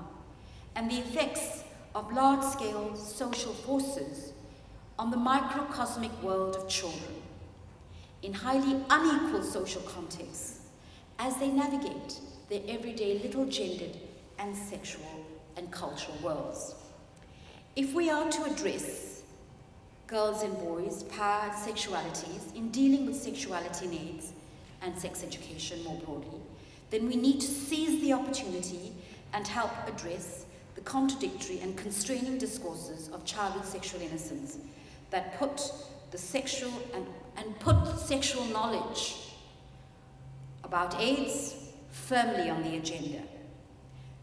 and the effects of large-scale social forces on the microcosmic world of children in highly unequal social contexts as they navigate their everyday little gendered and sexual and cultural worlds. If we are to address girls and boys' power sexualities in dealing with sexuality needs and sex education more broadly, then we need to seize the opportunity and help address the contradictory and constraining discourses of childhood sexual innocence that put the sexual and, and put sexual knowledge about AIDS firmly on the agenda.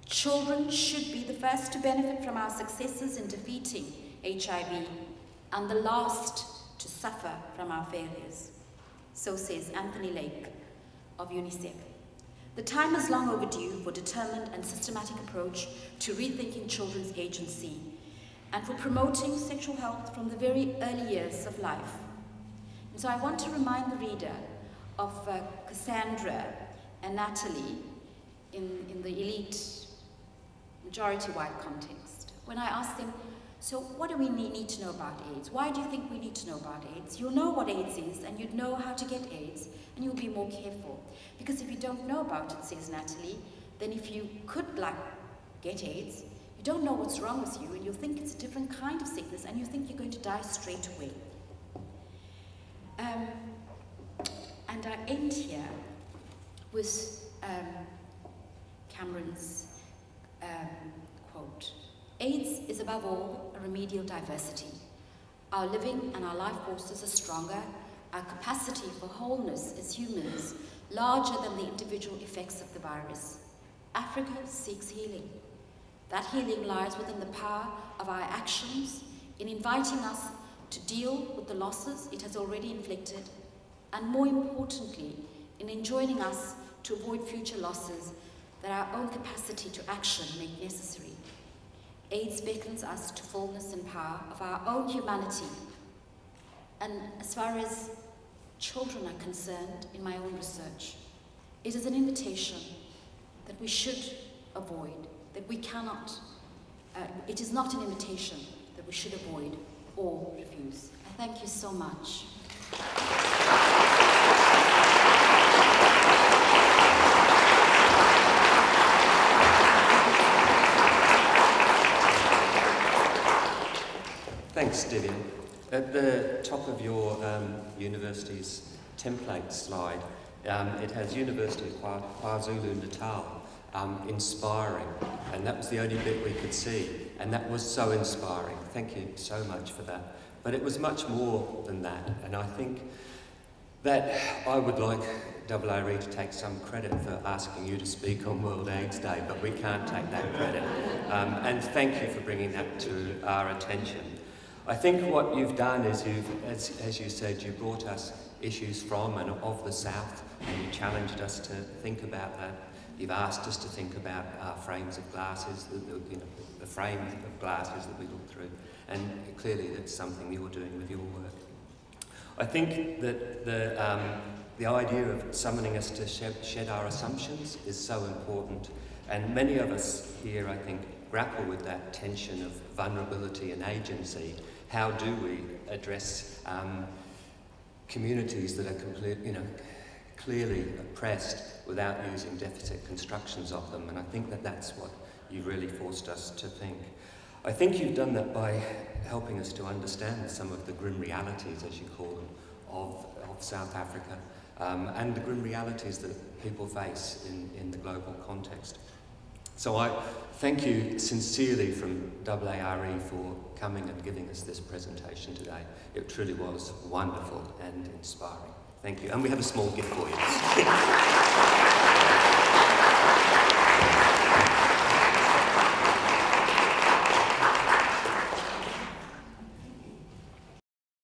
Children should be the first to benefit from our successes in defeating HIV and the last to suffer from our failures. So says Anthony Lake of UNICEF. The time is long overdue for a determined and systematic approach to rethinking children's agency and for promoting sexual health from the very early years of life. And so I want to remind the reader of uh, Cassandra and Natalie in, in the elite majority white context. When I asked them, so what do we need to know about AIDS? Why do you think we need to know about AIDS? You'll know what AIDS is and you'd know how to get AIDS and you'll be more careful. Because if you don't know about it, says Natalie, then if you could like get AIDS, you don't know what's wrong with you and you'll think it's a different kind of sickness and you think you're going to die straight away. Um, and I end here with um, Cameron's um. AIDS is above all a remedial diversity. Our living and our life forces are stronger, our capacity for wholeness as humans larger than the individual effects of the virus. Africa seeks healing. That healing lies within the power of our actions in inviting us to deal with the losses it has already inflicted, and more importantly, in enjoining us to avoid future losses that our own capacity to action make necessary. AIDS beckons us to fullness and power of our own humanity. And as far as children are concerned in my own research, it is an invitation that we should avoid, that we cannot, uh, it is not an invitation that we should avoid or refuse. I thank you so much. Thanks. At the top of your um, university's template slide, um, it has University of KwaZulu-Natal um, inspiring, and that was the only bit we could see, and that was so inspiring. Thank you so much for that. But it was much more than that, and I think that I would like AARE to take some credit for asking you to speak on World AIDS Day, but we can't take that credit. Um, and thank you for bringing that to our attention. I think what you've done is you've, as, as you said, you brought us issues from and of the South, and you challenged us to think about that. You've asked us to think about our frames of glasses, the, the, you know, the frames of glasses that we look through, and clearly that's something you're doing with your work. I think that the, um, the idea of summoning us to shed, shed our assumptions is so important, and many of us here, I think, grapple with that tension of vulnerability and agency how do we address um, communities that are complete, you know, clearly oppressed without using deficit constructions of them? And I think that that's what you really forced us to think. I think you've done that by helping us to understand some of the grim realities, as you call them, of, of South Africa um, and the grim realities that people face in, in the global context. So I thank you sincerely from AARE for coming and giving us this presentation today. It truly was wonderful and inspiring. Thank you. And we have a small gift for you. (laughs)